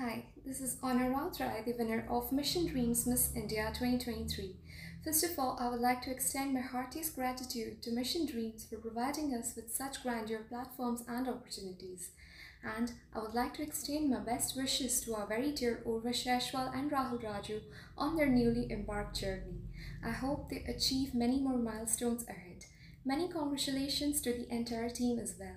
Hi, this is Ayana Routray, the winner of Mission Dreams Miss India 2023. First of all, I would like to extend my heartiest gratitude to Mission Dreams for providing us with such grandeur platforms and opportunities. And I would like to extend my best wishes to our very dear Urvashi Ashwal and Rahul Raju on their newly embarked journey. I hope they achieve many more milestones ahead. Many congratulations to the entire team as well.